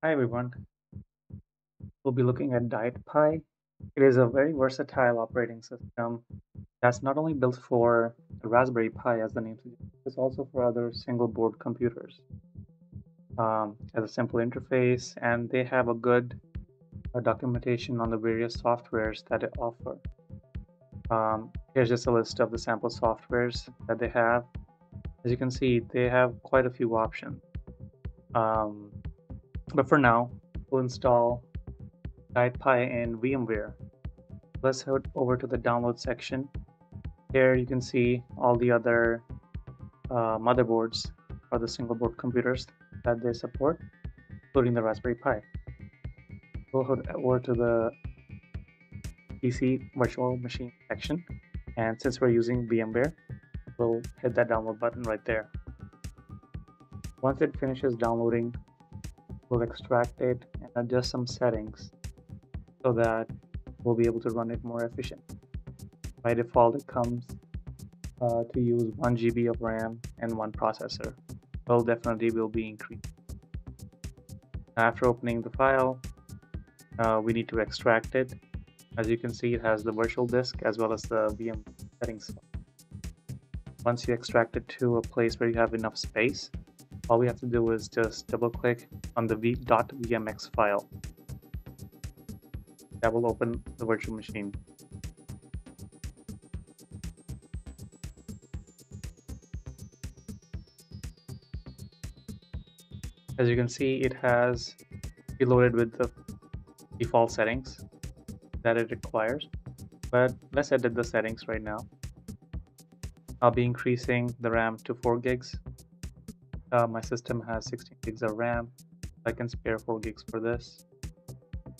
Hi everyone. We'll be looking at Diet Pi. It is a very versatile operating system that's not only built for the Raspberry Pi, as the name suggests, it's also for other single board computers. Um, as a simple interface, and they have a good uh, documentation on the various softwares that it offer. Um, here's just a list of the sample softwares that they have. As you can see, they have quite a few options. Um, but for now, we'll install DietPi in VMware. Let's head over to the download section. Here you can see all the other uh, motherboards or the single board computers that they support, including the Raspberry Pi. We'll head over to the PC virtual machine section. And since we're using VMware, we'll hit that download button right there. Once it finishes downloading, we'll extract it and adjust some settings so that we'll be able to run it more efficient. By default, it comes uh, to use 1 GB of RAM and one processor. Well, definitely will be increased. After opening the file, uh, we need to extract it. As you can see, it has the virtual disk as well as the VM settings. Once you extract it to a place where you have enough space, all we have to do is just double click on the v .vmx file. That will open the virtual machine. As you can see, it has reloaded with the default settings that it requires. But let's edit the settings right now. I'll be increasing the RAM to 4 gigs uh, my system has 16 gigs of RAM. I can spare 4 gigs for this.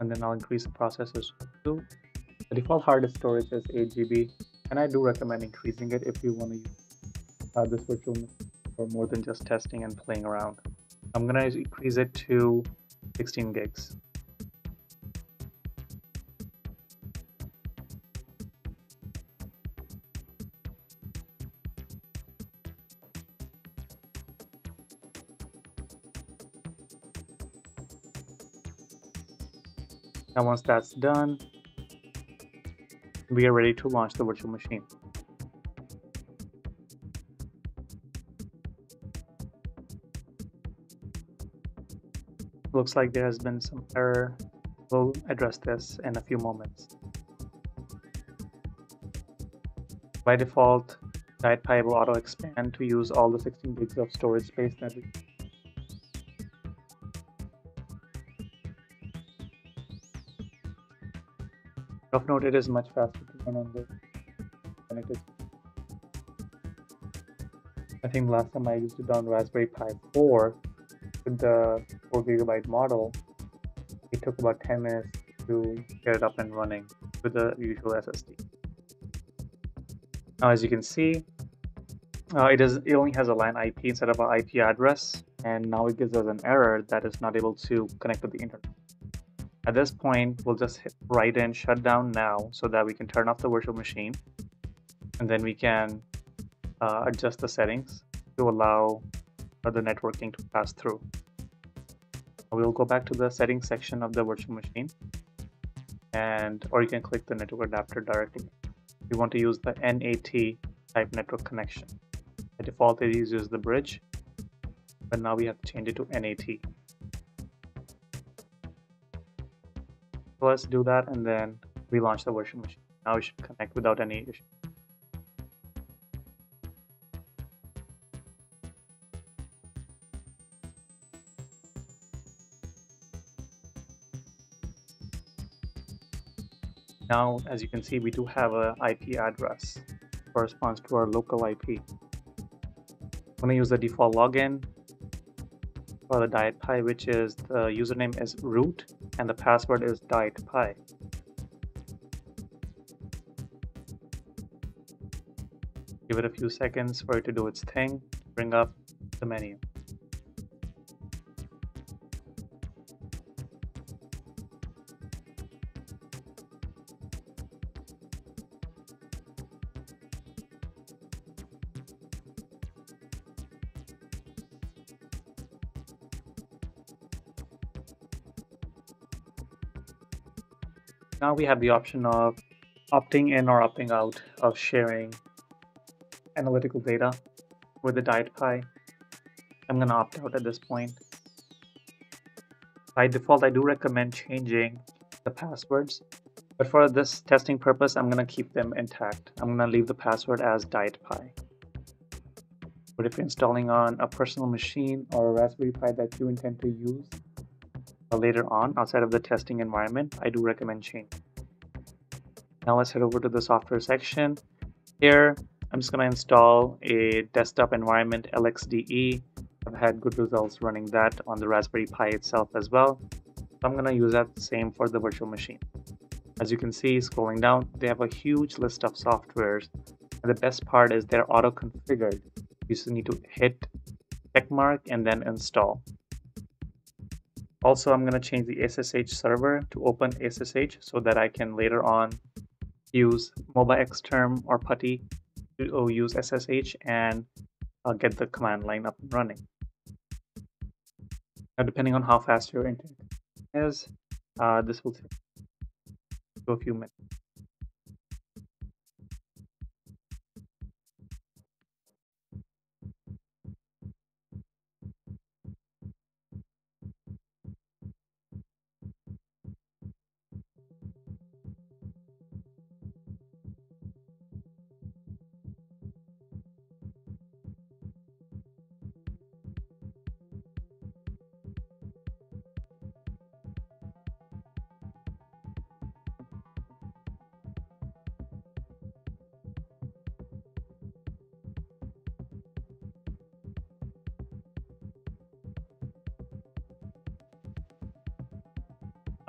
And then I'll increase the processors to the default hard disk storage is 8 GB. And I do recommend increasing it if you want to use uh, this virtual for more than just testing and playing around. I'm going to increase it to 16 gigs. Now once that's done, we are ready to launch the virtual machine. Looks like there has been some error. We'll address this in a few moments. By default, DietPi will auto expand to use all the 16 gigs of storage space that we Of note, it is much faster to run on this than it is. I think last time I used it on Raspberry Pi 4 with the 4 gigabyte model, it took about 10 minutes to get it up and running with the usual SSD. Now, as you can see, uh, it is it only has a LAN IP instead of an IP address, and now it gives us an error that is not able to connect to the internet. At this point, we'll just write in shutdown now so that we can turn off the virtual machine. And then we can uh, adjust the settings to allow the networking to pass through. We'll go back to the settings section of the virtual machine and or you can click the network adapter directly. We want to use the NAT type network connection. By default it uses the bridge, but now we have to change it to NAT. Let's do that and then relaunch the virtual machine. Now we should connect without any issue. Now, as you can see, we do have a IP address corresponds to our local IP. I'm going to use the default login for the diet DietPi, which is the username is root and the password is DietPi. Give it a few seconds for it to do its thing, bring up the menu. Now we have the option of opting in or opting out of sharing analytical data with the Diet Pi. I'm going to opt out at this point. By default, I do recommend changing the passwords, but for this testing purpose, I'm going to keep them intact. I'm going to leave the password as Diet Pi. But if you're installing on a personal machine or a Raspberry Pi that you intend to use Uh, later on outside of the testing environment, I do recommend changing. Now let's head over to the software section. Here, I'm just going to install a desktop environment LXDE. I've had good results running that on the Raspberry Pi itself as well. So I'm going to use that same for the virtual machine. As you can see, scrolling down, they have a huge list of softwares. And the best part is they're auto-configured. You just need to hit check mark and then install. Also, I'm going to change the SSH server to open SSH so that I can later on use MobaXterm or PuTTY to use SSH and uh, get the command line up and running. Now, depending on how fast your internet is, uh, this will take a few minutes.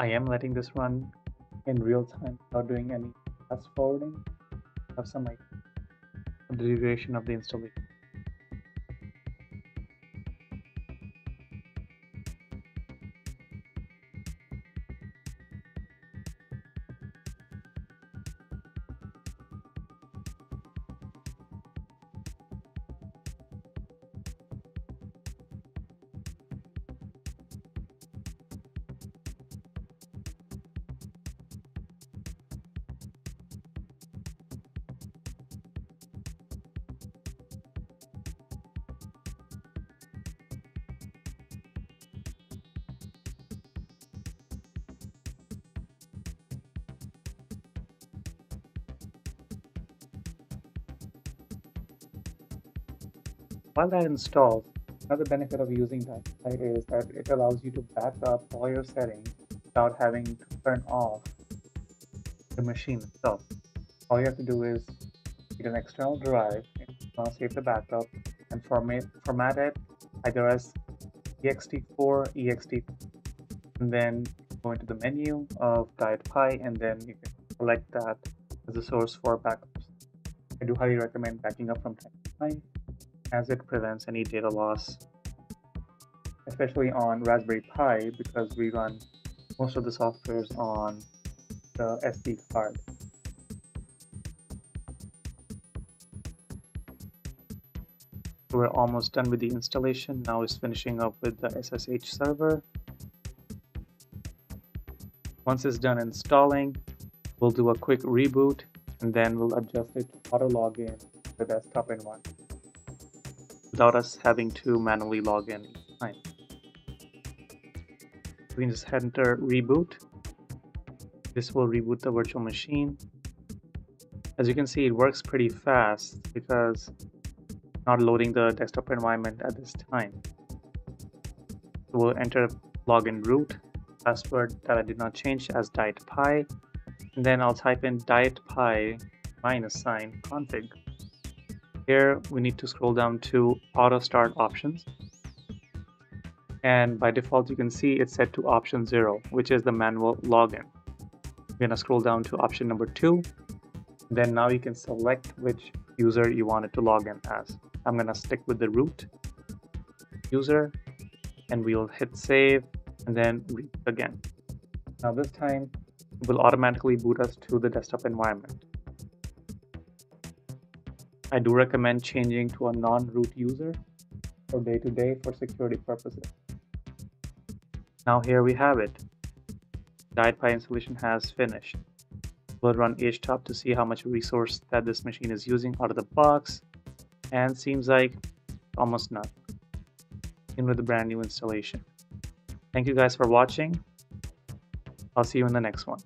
I am letting this run in real time without doing any fast forwarding. Have some of the duration of the installation. While that installs, another benefit of using Pi is that it allows you to back up all your settings without having to turn off the machine itself. All you have to do is get an external drive, save the backup, and format, format it either as ext4, ext, and then go into the menu of Diet Pi, and then you can select that as a source for backups. I do highly recommend backing up from time to time as it prevents any data loss, especially on Raspberry Pi because we run most of the softwares on the SD card. We're almost done with the installation. Now it's finishing up with the SSH server. Once it's done installing, we'll do a quick reboot and then we'll adjust it to auto login the desktop environment without us having to manually log in each. We can just enter reboot. This will reboot the virtual machine. As you can see, it works pretty fast because not loading the desktop environment at this time. So we'll enter login root, password that I did not change as diet pi, and then I'll type in diet pi minus sign config. Here we need to scroll down to auto start options. And by default, you can see it's set to option zero, which is the manual login. We're gonna scroll down to option number two. Then now you can select which user you want it to log in as. I'm gonna stick with the root user and we'll hit save and then again. Now this time it will automatically boot us to the desktop environment. I do recommend changing to a non-root user for day-to-day -day for security purposes. Now here we have it. Diet Pi installation has finished. We'll run htop to see how much resource that this machine is using out of the box and seems like almost none in with the brand new installation. Thank you guys for watching. I'll see you in the next one.